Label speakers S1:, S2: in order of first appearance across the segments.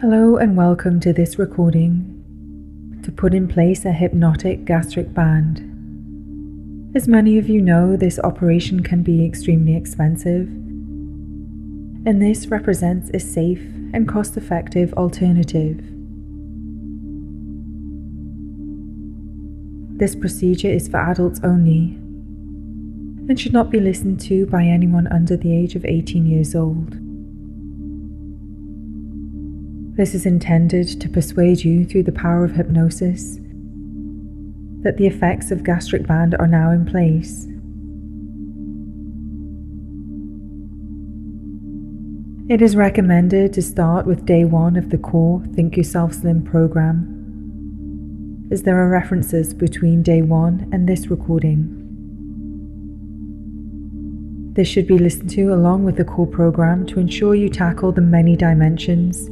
S1: Hello, and welcome to this recording to put in place a hypnotic gastric band. As many of you know, this operation can be extremely expensive, and this represents a safe and cost effective alternative. This procedure is for adults only and should not be listened to by anyone under the age of 18 years old. This is intended to persuade you through the power of hypnosis that the effects of gastric band are now in place. It is recommended to start with day one of the core Think Yourself Slim program, as there are references between day one and this recording. This should be listened to along with the core program to ensure you tackle the many dimensions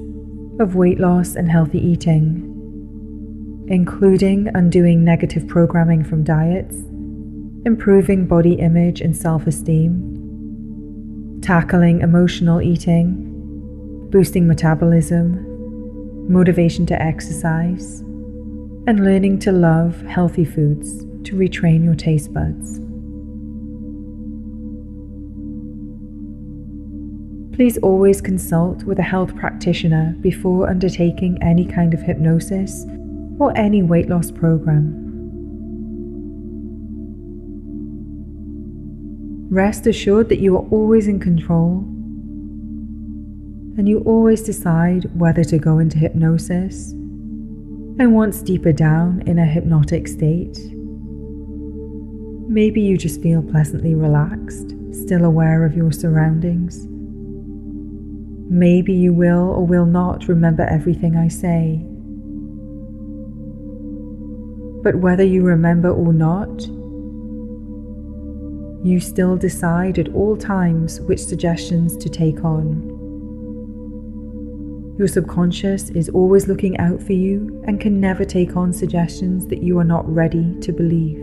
S1: of weight loss and healthy eating, including undoing negative programming from diets, improving body image and self esteem, tackling emotional eating, boosting metabolism, motivation to exercise, and learning to love healthy foods to retrain your taste buds. Please always consult with a health practitioner before undertaking any kind of hypnosis or any weight loss program. Rest assured that you are always in control and you always decide whether to go into hypnosis and once deeper down in a hypnotic state. Maybe you just feel pleasantly relaxed, still aware of your surroundings Maybe you will or will not remember everything I say. But whether you remember or not, you still decide at all times which suggestions to take on. Your subconscious is always looking out for you and can never take on suggestions that you are not ready to believe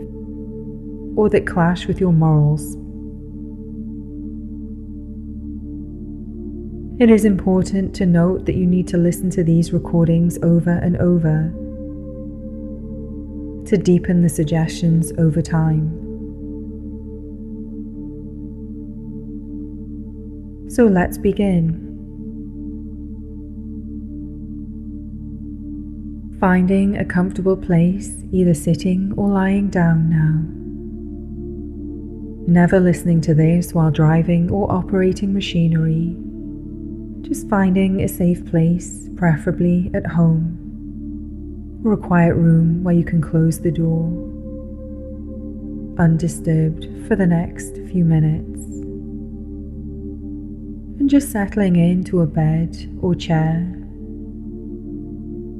S1: or that clash with your morals. It is important to note that you need to listen to these recordings over and over to deepen the suggestions over time. So let's begin. Finding a comfortable place, either sitting or lying down now. Never listening to this while driving or operating machinery just finding a safe place, preferably at home, or a quiet room where you can close the door, undisturbed for the next few minutes. And just settling into a bed or chair.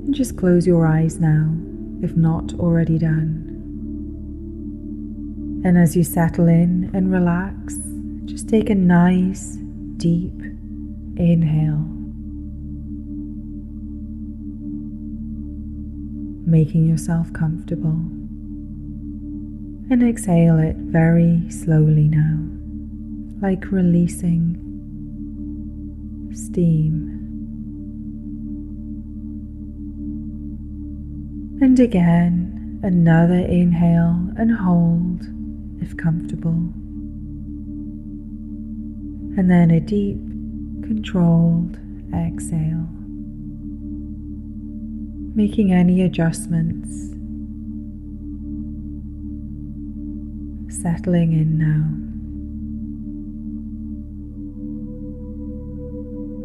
S1: And just close your eyes now, if not already done. And as you settle in and relax, just take a nice, deep Inhale, making yourself comfortable, and exhale it very slowly now, like releasing steam. And again, another inhale and hold if comfortable. And then a deep controlled exhale, making any adjustments, settling in now.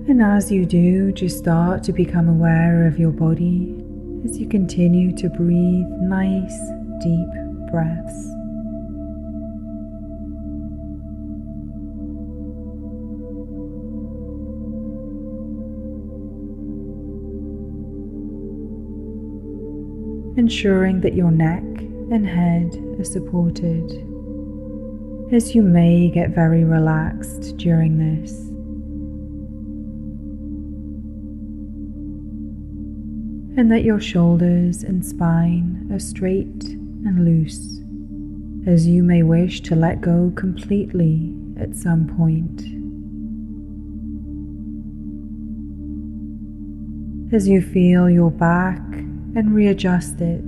S1: And as you do, just start to become aware of your body as you continue to breathe nice, deep breaths. Ensuring that your neck and head are supported, as you may get very relaxed during this. And that your shoulders and spine are straight and loose, as you may wish to let go completely at some point. as you feel your back and readjust it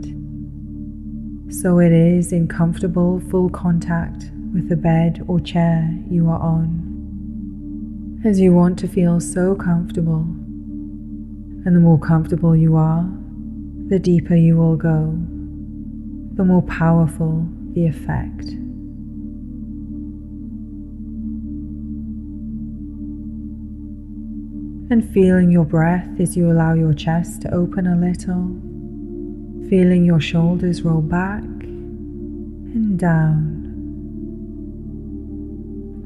S1: so it is in comfortable full contact with the bed or chair you are on. As you want to feel so comfortable, and the more comfortable you are, the deeper you will go, the more powerful the effect. And feeling your breath as you allow your chest to open a little feeling your shoulders roll back and down,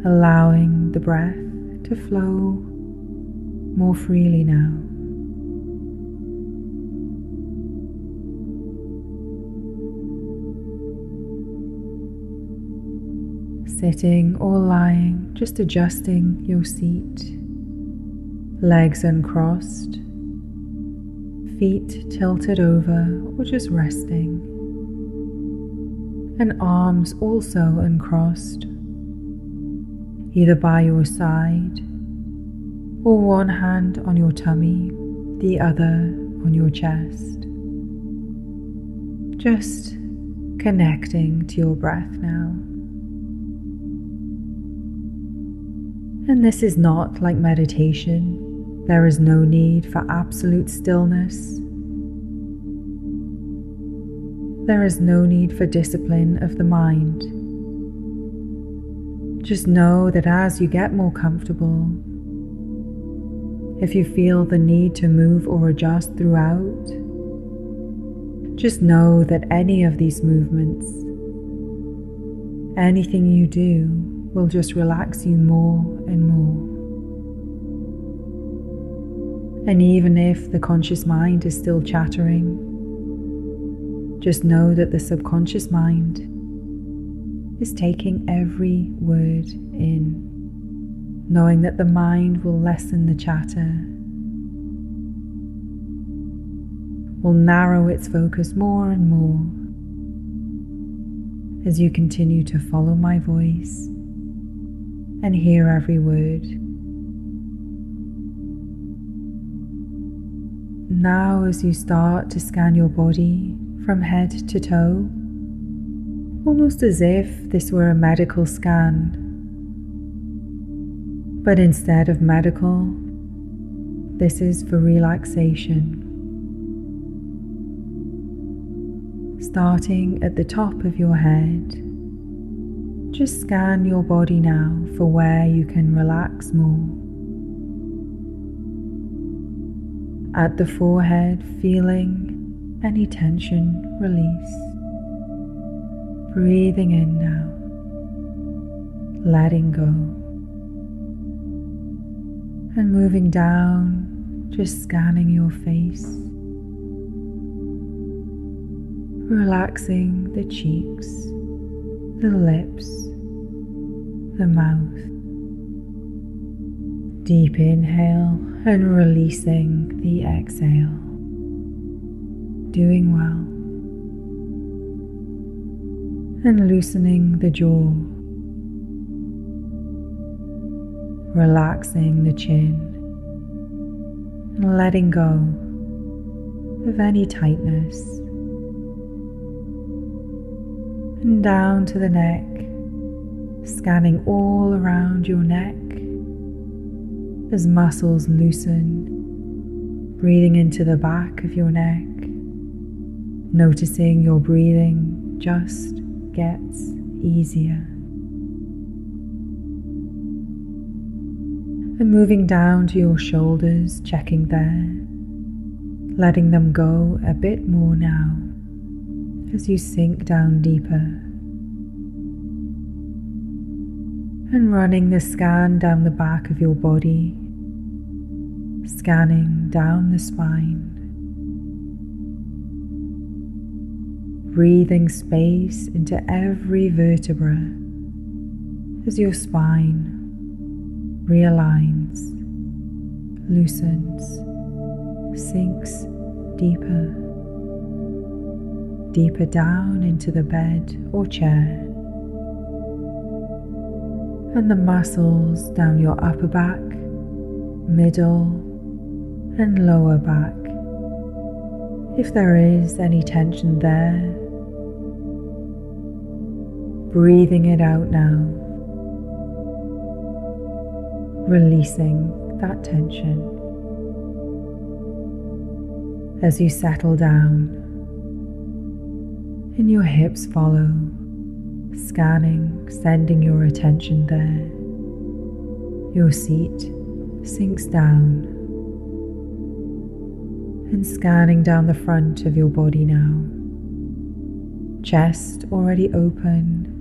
S1: allowing the breath to flow more freely now. Sitting or lying, just adjusting your seat, legs uncrossed feet tilted over or just resting, and arms also uncrossed, either by your side or one hand on your tummy, the other on your chest. Just connecting to your breath now. And this is not like meditation there is no need for absolute stillness. There is no need for discipline of the mind. Just know that as you get more comfortable, if you feel the need to move or adjust throughout, just know that any of these movements, anything you do, will just relax you more and more. And even if the conscious mind is still chattering, just know that the subconscious mind is taking every word in, knowing that the mind will lessen the chatter, will narrow its focus more and more as you continue to follow my voice and hear every word. Now, as you start to scan your body from head to toe, almost as if this were a medical scan, but instead of medical, this is for relaxation. Starting at the top of your head, just scan your body now for where you can relax more. At the forehead, feeling any tension release. Breathing in now, letting go, and moving down, just scanning your face, relaxing the cheeks, the lips, the mouth. Deep inhale and releasing the exhale. Doing well. And loosening the jaw. Relaxing the chin. Letting go of any tightness. And down to the neck, scanning all around your neck as muscles loosen, breathing into the back of your neck, noticing your breathing just gets easier. And moving down to your shoulders, checking there, letting them go a bit more now as you sink down deeper. And running the scan down the back of your body, scanning down the spine. Breathing space into every vertebra as your spine realigns, loosens, sinks deeper, deeper down into the bed or chair and the muscles down your upper back, middle, and lower back. If there is any tension there, breathing it out now, releasing that tension. As you settle down and your hips follow, scanning, sending your attention there. Your seat sinks down and scanning down the front of your body now. Chest already open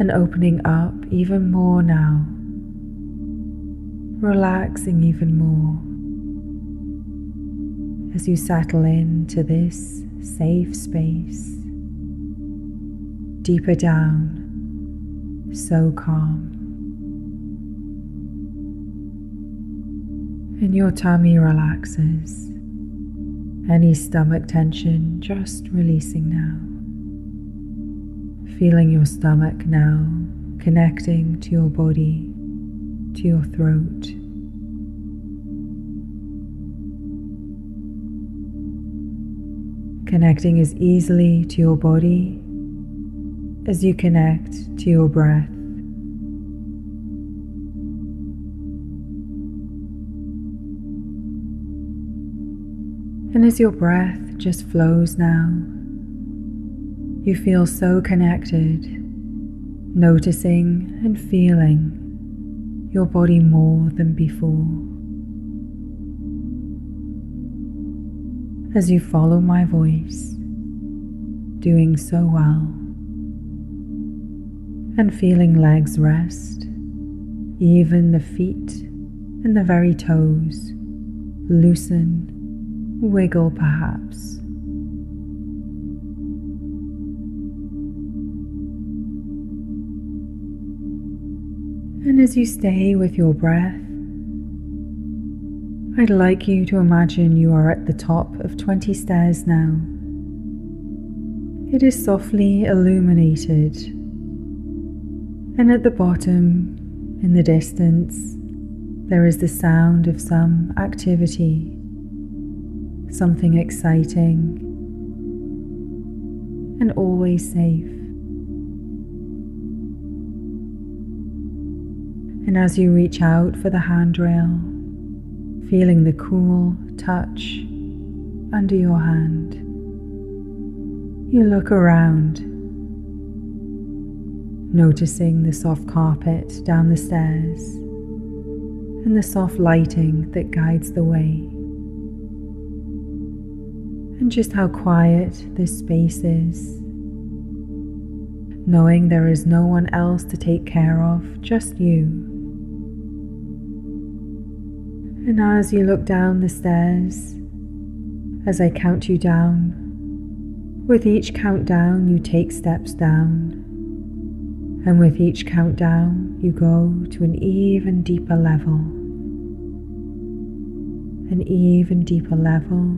S1: and opening up even more now, relaxing even more as you settle into this safe space, deeper down, so calm. And your tummy relaxes, any stomach tension just releasing now. Feeling your stomach now connecting to your body, to your throat. Connecting as easily to your body as you connect to your breath. And as your breath just flows now, you feel so connected, noticing and feeling your body more than before. As you follow my voice, doing so well, and feeling legs rest, even the feet and the very toes loosen wiggle perhaps. And as you stay with your breath, I'd like you to imagine you are at the top of 20 stairs now. It is softly illuminated, and at the bottom, in the distance, there is the sound of some activity something exciting, and always safe. And as you reach out for the handrail, feeling the cool touch under your hand, you look around, noticing the soft carpet down the stairs and the soft lighting that guides the way and just how quiet this space is. Knowing there is no one else to take care of, just you. And as you look down the stairs, as I count you down, with each countdown you take steps down, and with each countdown you go to an even deeper level, an even deeper level.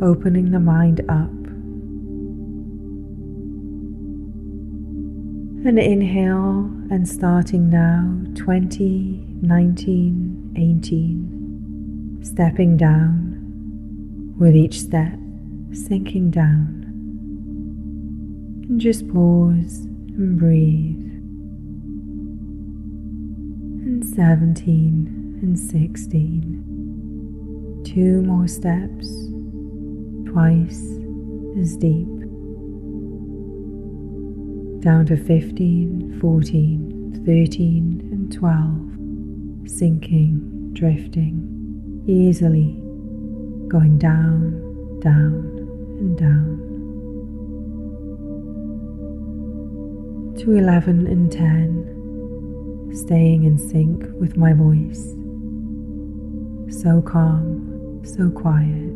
S1: Opening the mind up. And inhale and starting now 20, 19, 18, stepping down with each step sinking down. And just pause and breathe. And 17 and 16. Two more steps twice as deep. Down to 15, 14, 13, and 12, sinking, drifting, easily going down, down, and down. To 11 and 10, staying in sync with my voice. So calm, so quiet.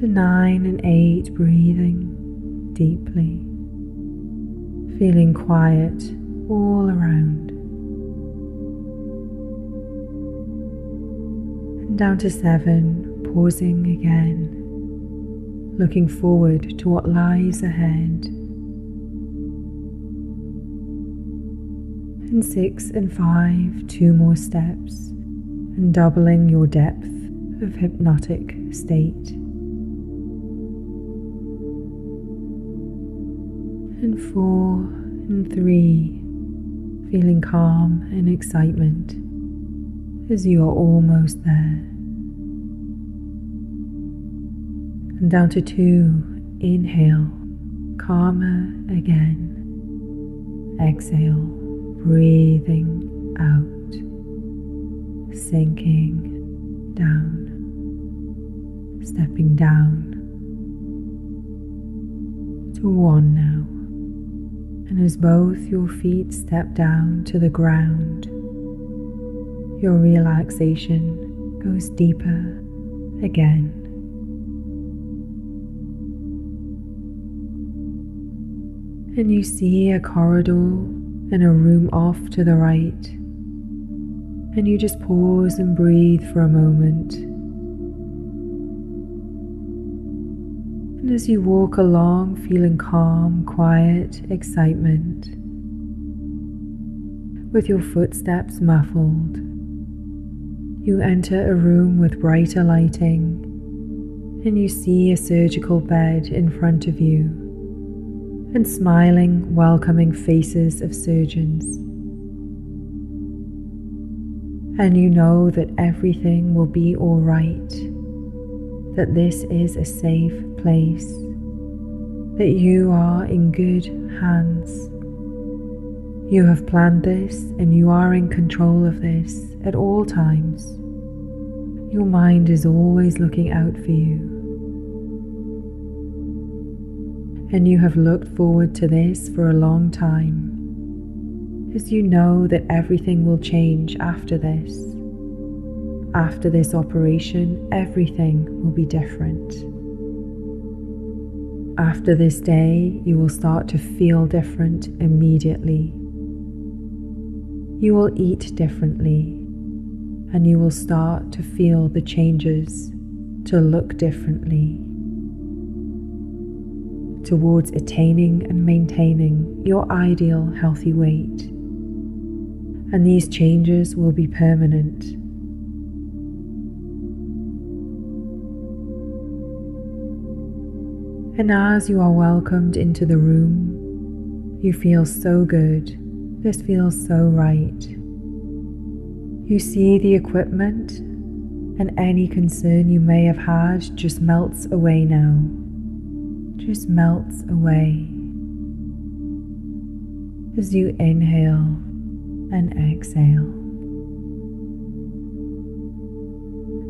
S1: To nine and eight, breathing deeply, feeling quiet all around. And down to seven, pausing again, looking forward to what lies ahead. and six and five, two more steps, and doubling your depth of hypnotic state. And four and three, feeling calm and excitement as you are almost there. And down to two, inhale, calmer again. Exhale, breathing out, sinking down, stepping down to one now. And as both your feet step down to the ground, your relaxation goes deeper again. And you see a corridor and a room off to the right. And you just pause and breathe for a moment. And as you walk along, feeling calm, quiet, excitement, with your footsteps muffled, you enter a room with brighter lighting and you see a surgical bed in front of you and smiling, welcoming faces of surgeons. And you know that everything will be all right, that this is a safe place, that you are in good hands. You have planned this and you are in control of this at all times. Your mind is always looking out for you and you have looked forward to this for a long time, as you know that everything will change after this. After this operation, everything will be different. After this day, you will start to feel different immediately. You will eat differently, and you will start to feel the changes, to look differently towards attaining and maintaining your ideal healthy weight. And these changes will be permanent. And as you are welcomed into the room, you feel so good. This feels so right. You see the equipment, and any concern you may have had just melts away now just melts away as you inhale and exhale.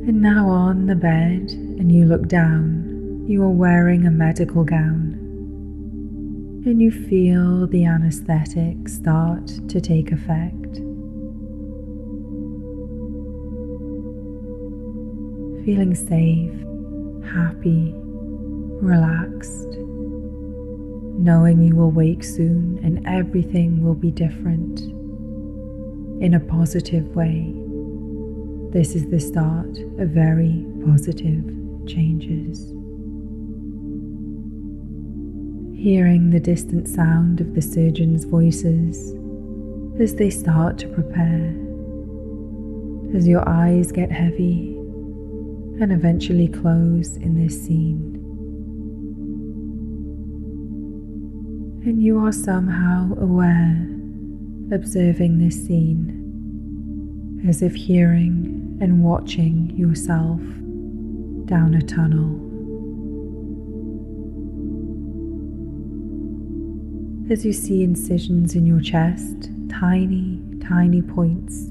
S1: And now on the bed, and you look down, you are wearing a medical gown, and you feel the anesthetic start to take effect. Feeling safe, happy, relaxed, knowing you will wake soon and everything will be different in a positive way. This is the start of very positive changes. Hearing the distant sound of the surgeons' voices as they start to prepare, as your eyes get heavy and eventually close in this scene. and you are somehow aware, observing this scene, as if hearing and watching yourself down a tunnel. As you see incisions in your chest, tiny, tiny points,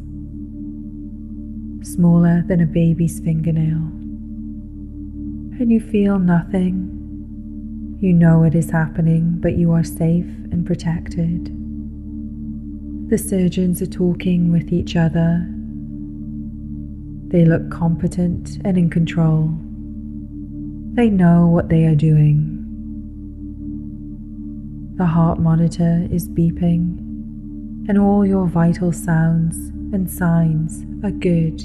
S1: smaller than a baby's fingernail, and you feel nothing you know it is happening, but you are safe and protected. The surgeons are talking with each other. They look competent and in control. They know what they are doing. The heart monitor is beeping, and all your vital sounds and signs are good.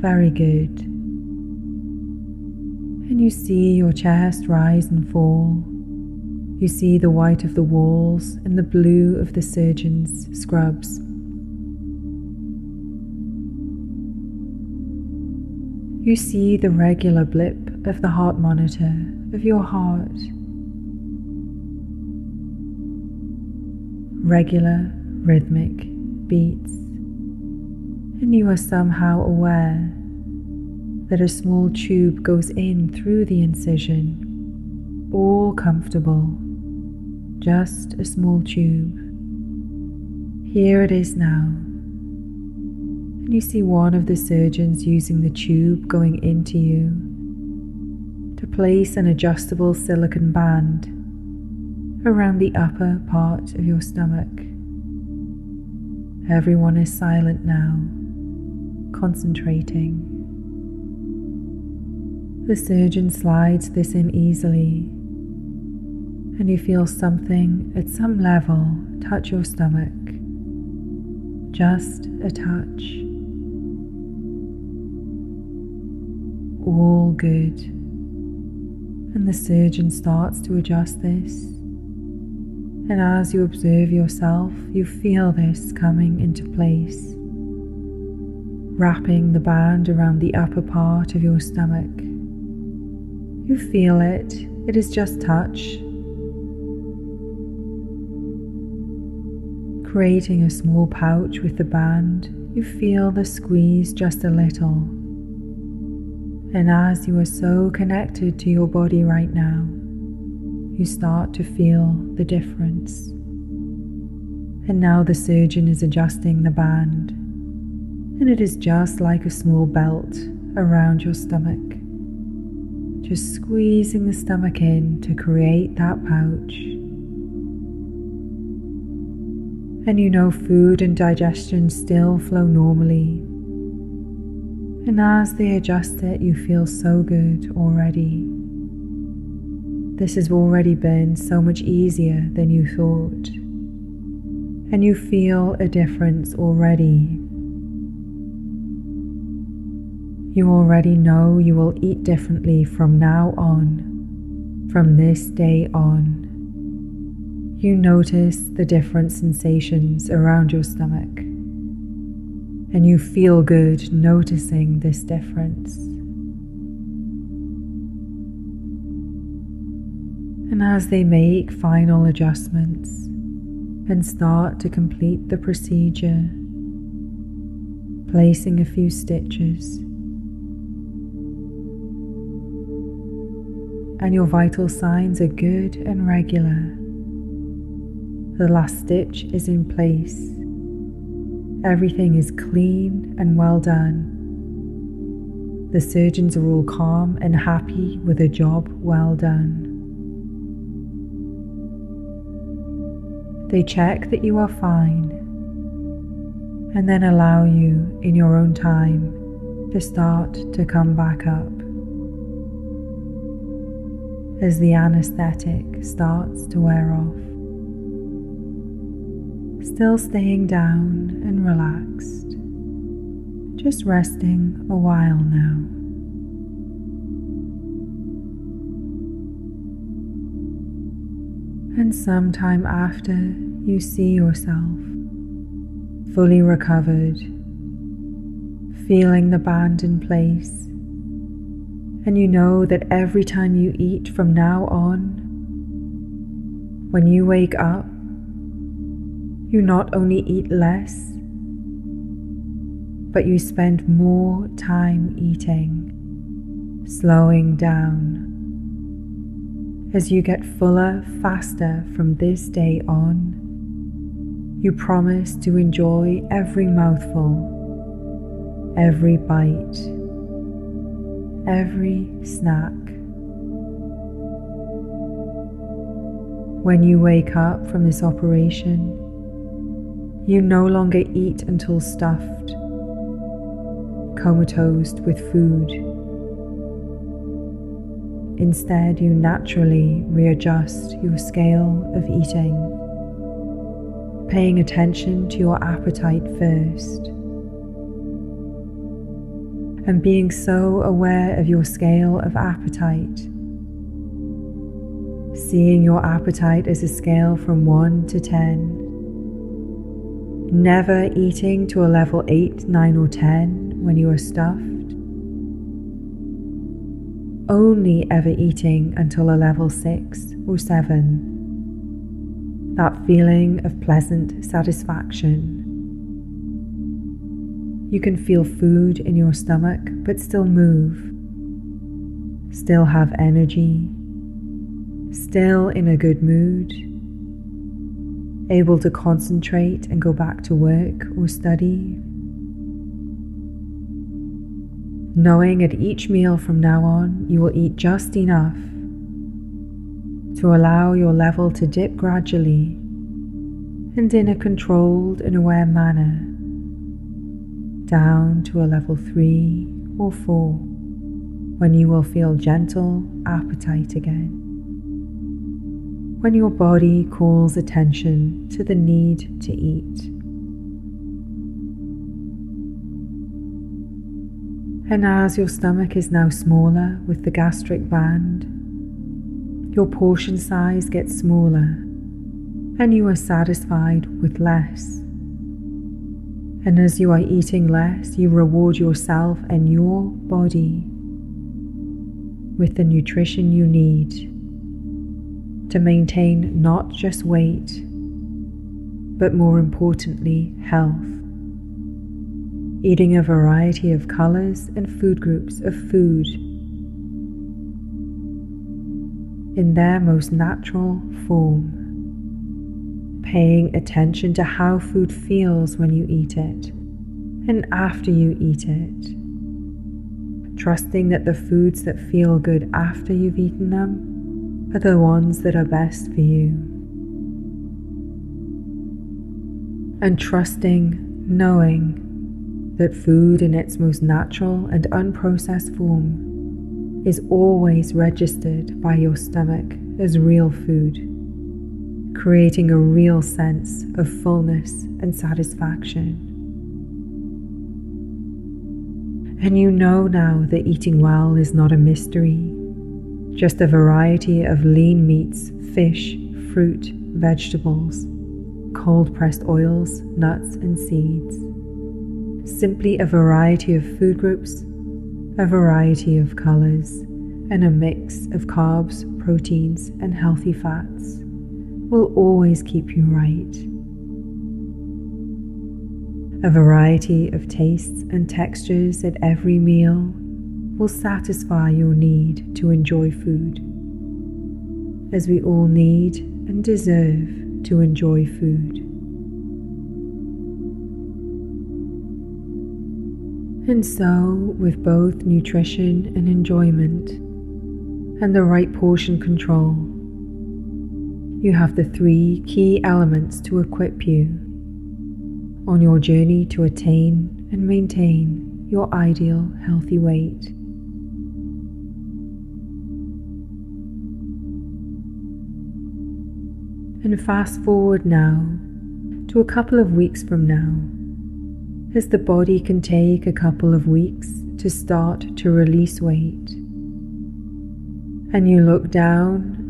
S1: Very good and you see your chest rise and fall, You see the white of the walls and the blue of the surgeon's scrubs. You see the regular blip of the heart monitor of your heart. Regular rhythmic beats. And you are somehow aware that a small tube goes in through the incision, all comfortable just a small tube. Here it is now. And you see one of the surgeons using the tube going into you to place an adjustable silicone band around the upper part of your stomach. Everyone is silent now, concentrating. The surgeon slides this in easily and you feel something at some level touch your stomach. Just a touch. All good. And the surgeon starts to adjust this. And as you observe yourself, you feel this coming into place, wrapping the band around the upper part of your stomach. You feel it, it is just touch, Creating a small pouch with the band, you feel the squeeze just a little. And as you are so connected to your body right now, you start to feel the difference. And now the surgeon is adjusting the band, and it is just like a small belt around your stomach. Just squeezing the stomach in to create that pouch and you know food and digestion still flow normally. And as they adjust it, you feel so good already. This has already been so much easier than you thought. And you feel a difference already. You already know you will eat differently from now on, from this day on. You notice the different sensations around your stomach, and you feel good noticing this difference. And as they make final adjustments and start to complete the procedure, placing a few stitches, and your vital signs are good and regular. The last stitch is in place. Everything is clean and well done. The surgeons are all calm and happy with a job well done. They check that you are fine and then allow you in your own time to start to come back up. As the anesthetic starts to wear off still staying down and relaxed, just resting a while now. And sometime after you see yourself fully recovered, feeling the band in place, and you know that every time you eat from now on, when you wake up, you not only eat less, but you spend more time eating, slowing down. As you get fuller faster from this day on, you promise to enjoy every mouthful, every bite, every snack. When you wake up from this operation, you no longer eat until stuffed, comatose with food. Instead, you naturally readjust your scale of eating, paying attention to your appetite first. And being so aware of your scale of appetite, seeing your appetite as a scale from 1 to 10. Never eating to a level 8, 9, or 10 when you are stuffed. Only ever eating until a level 6 or 7. That feeling of pleasant satisfaction. You can feel food in your stomach but still move, still have energy, still in a good mood, able to concentrate and go back to work or study. Knowing at each meal from now on you will eat just enough to allow your level to dip gradually and in a controlled and aware manner down to a level 3 or 4 when you will feel gentle appetite again when your body calls attention to the need to eat. And as your stomach is now smaller with the gastric band, your portion size gets smaller and you are satisfied with less. And as you are eating less, you reward yourself and your body with the nutrition you need to maintain not just weight, but more importantly, health. Eating a variety of colors and food groups of food in their most natural form. Paying attention to how food feels when you eat it and after you eat it. Trusting that the foods that feel good after you've eaten them are the ones that are best for you. And trusting, knowing that food in its most natural and unprocessed form is always registered by your stomach as real food, creating a real sense of fullness and satisfaction. And you know now that eating well is not a mystery just a variety of lean meats, fish, fruit, vegetables, cold pressed oils, nuts, and seeds. Simply a variety of food groups, a variety of colors, and a mix of carbs, proteins, and healthy fats will always keep you right. A variety of tastes and textures at every meal will satisfy your need to enjoy food, as we all need and deserve to enjoy food. And so, with both nutrition and enjoyment, and the right portion control, you have the three key elements to equip you on your journey to attain and maintain your ideal healthy weight. And fast forward now to a couple of weeks from now, as the body can take a couple of weeks to start to release weight. And you look down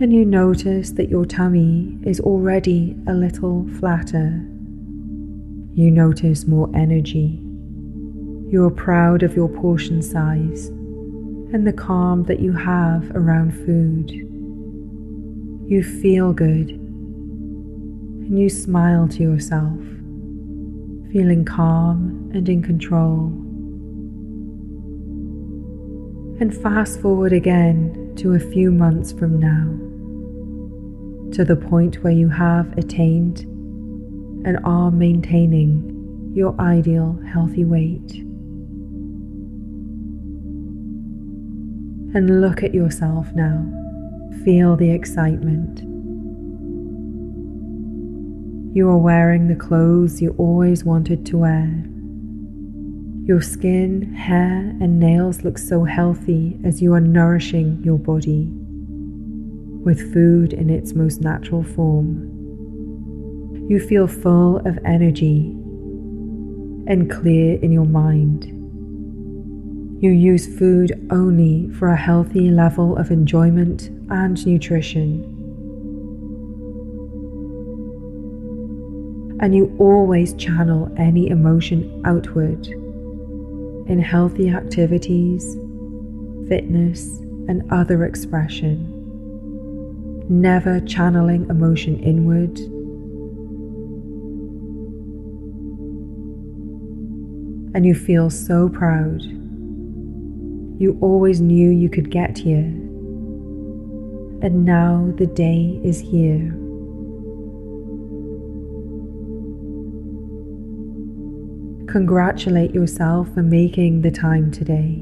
S1: and you notice that your tummy is already a little flatter. You notice more energy. You are proud of your portion size and the calm that you have around food. You feel good and you smile to yourself, feeling calm and in control. And fast forward again to a few months from now, to the point where you have attained and are maintaining your ideal healthy weight. And look at yourself now Feel the excitement. You are wearing the clothes you always wanted to wear. Your skin, hair, and nails look so healthy as you are nourishing your body with food in its most natural form. You feel full of energy and clear in your mind. You use food only for a healthy level of enjoyment and nutrition. And you always channel any emotion outward in healthy activities, fitness, and other expression, never channeling emotion inward. And you feel so proud. You always knew you could get here. And now the day is here. Congratulate yourself for making the time today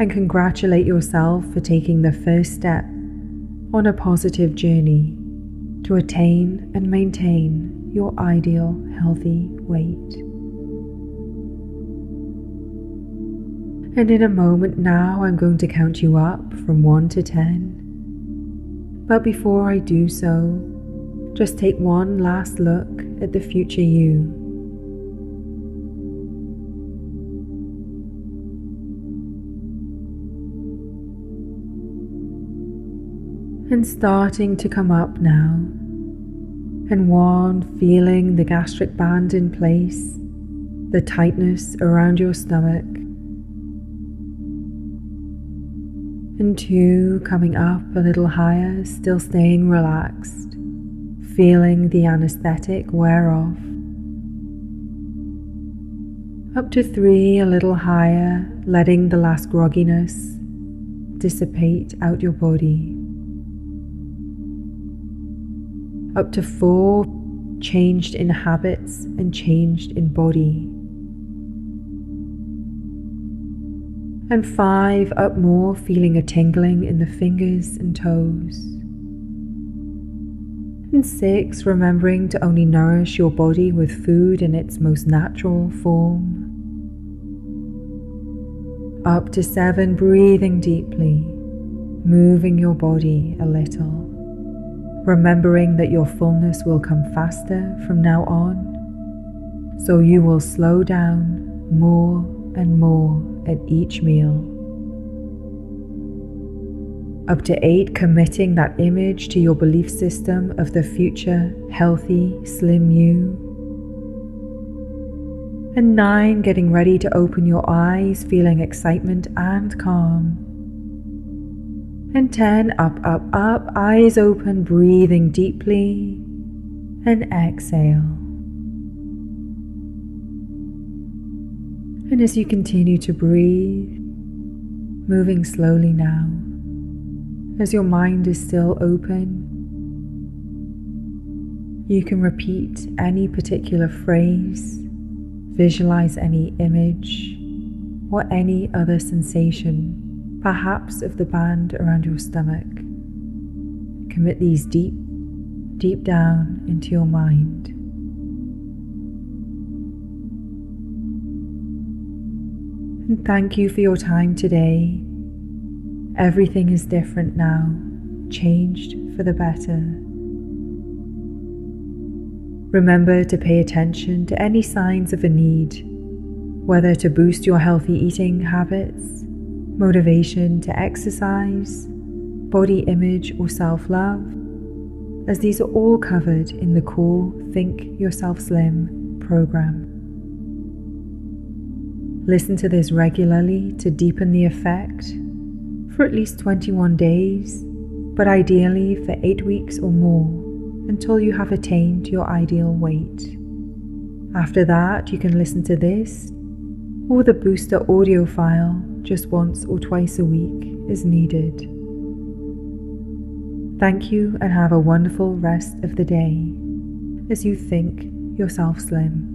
S1: and congratulate yourself for taking the first step on a positive journey to attain and maintain your ideal healthy weight. And in a moment now, I'm going to count you up from 1 to 10. But before I do so, just take one last look at the future you and starting to come up now. And one, feeling the gastric band in place, the tightness around your stomach. And two, coming up a little higher, still staying relaxed, feeling the anesthetic wear off. Up to three, a little higher, letting the last grogginess dissipate out your body. Up to four changed in habits and changed in body. And five up more, feeling a tingling in the fingers and toes. And six, remembering to only nourish your body with food in its most natural form. Up to seven, breathing deeply, moving your body a little remembering that your fullness will come faster from now on. So you will slow down more and more at each meal. Up to eight, committing that image to your belief system of the future healthy, slim you. And nine, getting ready to open your eyes, feeling excitement and calm and 10 up, up, up, eyes open, breathing deeply, and exhale. And as you continue to breathe, moving slowly now, as your mind is still open, you can repeat any particular phrase, visualize any image, or any other sensation perhaps of the band around your stomach. Commit these deep, deep down into your mind. And thank you for your time today. Everything is different now, changed for the better. Remember to pay attention to any signs of a need, whether to boost your healthy eating habits motivation to exercise, body image, or self love, as these are all covered in the core Think Yourself Slim program. Listen to this regularly to deepen the effect for at least 21 days, but ideally for 8 weeks or more until you have attained your ideal weight. After that, you can listen to this or the booster audio file just once or twice a week is needed. Thank you and have a wonderful rest of the day as you think yourself slim.